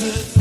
It's